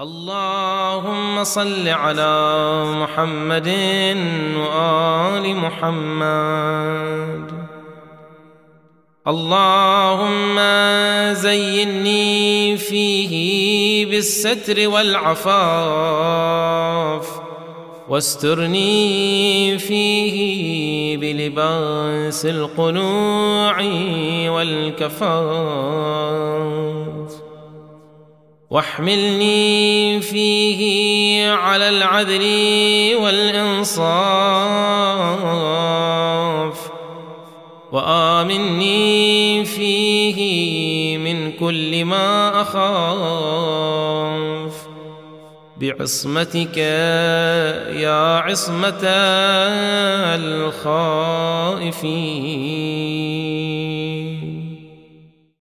اللهم صل على محمد وآل محمد. اللهم زيني فيه بالستر والعفاف. واسترني فيه بلباس القنوع والكفاف. واحملني فيه على العدل والإنصاف. وآمني فيه من كل ما أخاف. بعصمتك يا عصمة الخائفين.